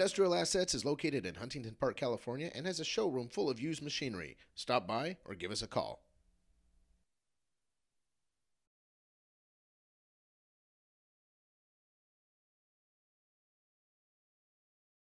Industrial Assets is located in Huntington Park, California, and has a showroom full of used machinery. Stop by or give us a call.